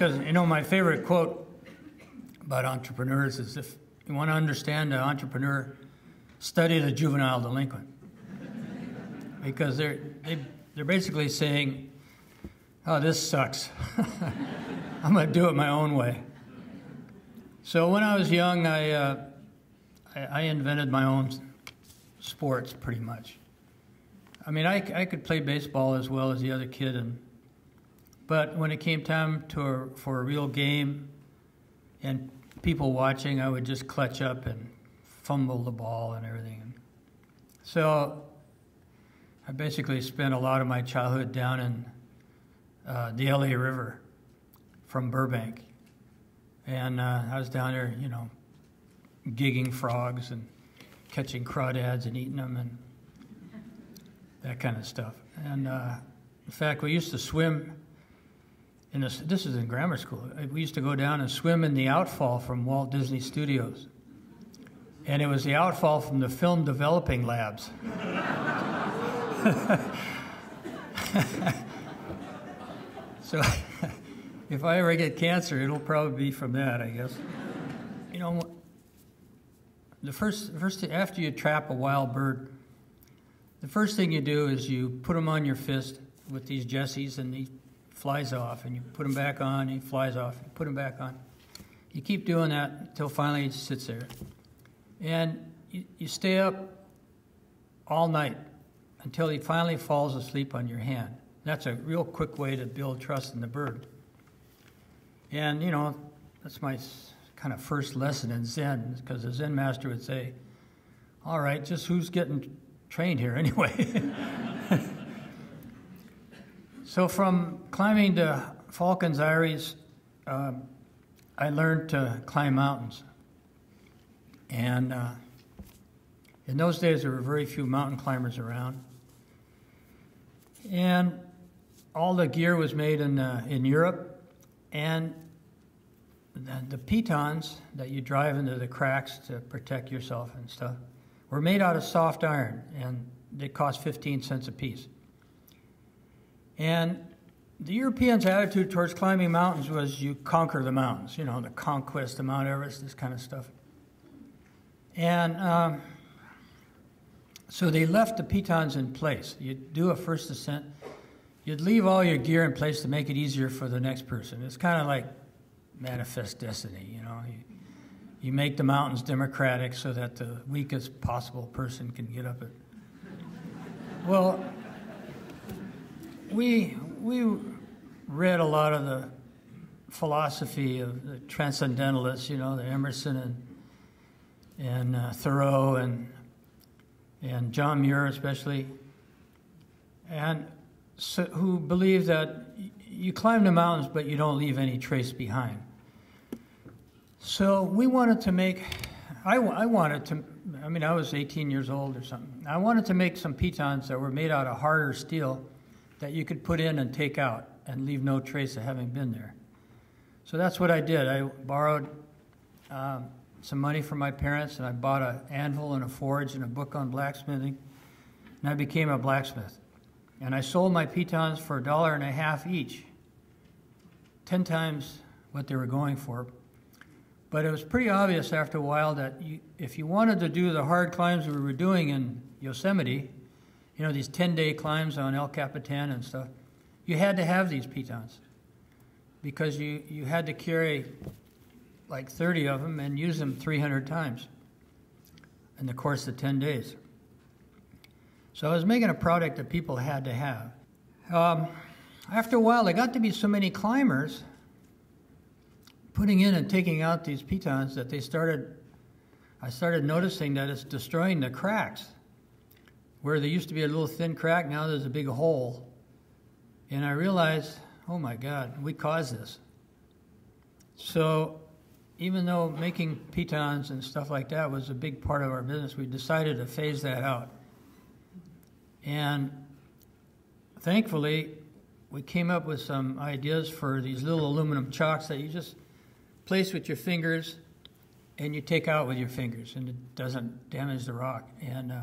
because, you know, my favorite quote about entrepreneurs is if you want to understand an entrepreneur, study the juvenile delinquent. because they're, they, they're basically saying, oh, this sucks. I'm going to do it my own way. So when I was young, I, uh, I, I invented my own sports pretty much. I mean, I, I could play baseball as well as the other kid, and but when it came time to for a real game and people watching, I would just clutch up and fumble the ball and everything. So I basically spent a lot of my childhood down in uh, the LA River from Burbank. And uh, I was down there, you know, gigging frogs and catching crawdads and eating them and that kind of stuff. And uh, in fact, we used to swim in this, this is in grammar school. Uh, we used to go down and swim in the outfall from Walt Disney Studios. And it was the outfall from the film developing labs. so if I ever get cancer, it'll probably be from that, I guess. You know, the first, first after you trap a wild bird, the first thing you do is you put them on your fist with these jesses and he flies off, and you put him back on, he flies off, you put him back on. You keep doing that until finally he just sits there. And you, you stay up all night until he finally falls asleep on your hand. That's a real quick way to build trust in the bird. And, you know, that's my kind of first lesson in Zen, because the Zen master would say, All right, just who's getting trained here anyway? So, from climbing to Falcons Eyries, um, I learned to climb mountains. And uh, in those days, there were very few mountain climbers around. And all the gear was made in, uh, in Europe, and the, the, pitons that you drive into the cracks to protect yourself and stuff were made out of soft iron, and they cost 15 cents a piece. And the Europeans' attitude towards climbing mountains was you conquer the mountains, you know, the conquest of Mount Everest, this kind of stuff. And um, so they left the pitons in place. You'd do a first ascent, you'd leave all your gear in place to make it easier for the next person. It's kind of like manifest destiny, you know. You, you make the mountains democratic so that the weakest possible person can get up it. Well, we, we read a lot of the philosophy of the transcendentalists, you know, the Emerson and, and uh, Thoreau and and John Muir especially, and so, who believe that you climb the mountains but you don't leave any trace behind. So we wanted to make, I, I wanted to, I mean, I was 18 years old or something. I wanted to make some pitons that were made out of harder steel that you could put in and take out and leave no trace of having been there. So that's what I did. I borrowed um, some money from my parents, and I bought an anvil and a forge and a book on blacksmithing, and I became a blacksmith. And I sold my pitons for a dollar and a half each, 10 times what they were going for. But it was pretty obvious after a while that you, if you wanted to do the hard climbs we were doing in Yosemite, you know, these 10 day climbs on El Capitan and stuff, you had to have these pitons because you, you had to carry like 30 of them and use them 300 times in the course of 10 days. So I was making a product that people had to have. Um, after a while, there got to be so many climbers putting in and taking out these pitons that they started, I started noticing that it's destroying the cracks. Where there used to be a little thin crack, now there's a big hole. And I realized, oh my God, we caused this. So even though making pitons and stuff like that was a big part of our business, we decided to phase that out. And thankfully, we came up with some ideas for these little aluminum chocks that you just place with your fingers and you take out with your fingers, and it doesn't damage the rock. And uh,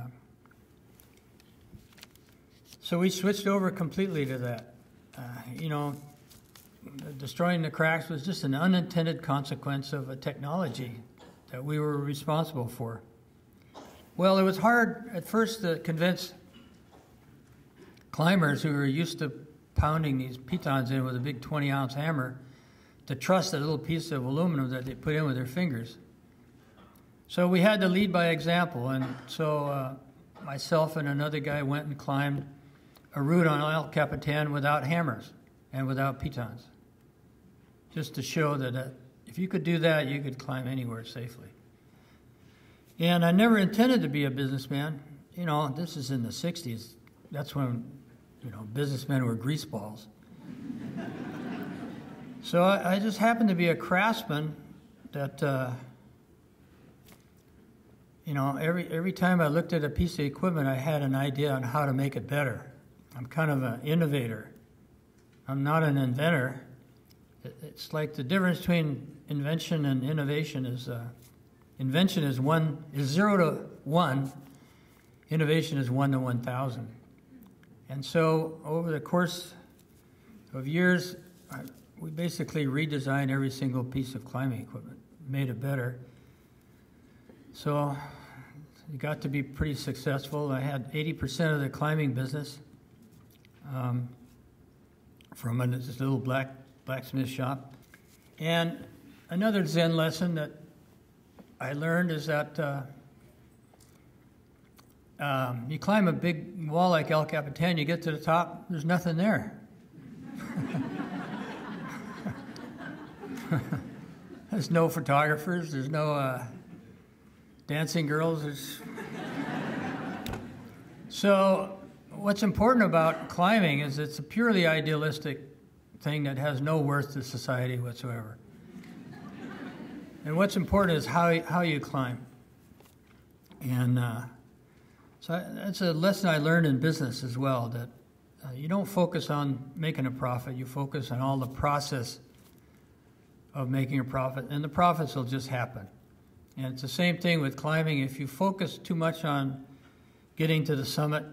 so we switched over completely to that. Uh, you know, destroying the cracks was just an unintended consequence of a technology that we were responsible for. Well, it was hard at first to convince climbers who were used to pounding these pitons in with a big 20 ounce hammer to trust a little piece of aluminum that they put in with their fingers. So we had to lead by example, and so uh, myself and another guy went and climbed a route on El Capitan without hammers and without pitons, just to show that uh, if you could do that, you could climb anywhere safely. And I never intended to be a businessman. You know, this is in the 60s. That's when, you know, businessmen were greaseballs. so I, I, just happened to be a craftsman that, uh, you know, every, every time I looked at a piece of equipment, I had an idea on how to make it better. I'm kind of an innovator. I'm not an inventor. It's like the difference between invention and innovation is uh, invention is one is zero to one, innovation is one to one thousand. And so over the course of years, we basically redesigned every single piece of climbing equipment, made it better. So it got to be pretty successful. I had 80% of the climbing business um, from a, this little black blacksmith shop. And another Zen lesson that I learned is that uh, um, you climb a big wall like El Capitan, you get to the top, there's nothing there. there's no photographers, there's no uh, dancing girls. So, what's important about climbing is it's a purely idealistic thing that has no worth to society whatsoever. and what's important is how, how you climb. And uh, so that's a lesson I learned in business as well that uh, you don't focus on making a profit, you focus on all the process of making a profit, and the profits will just happen. And it's the same thing with climbing. If you focus too much on getting to the summit,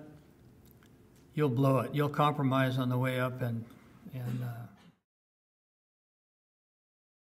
you'll blow it. You'll compromise on the way up, and and uh,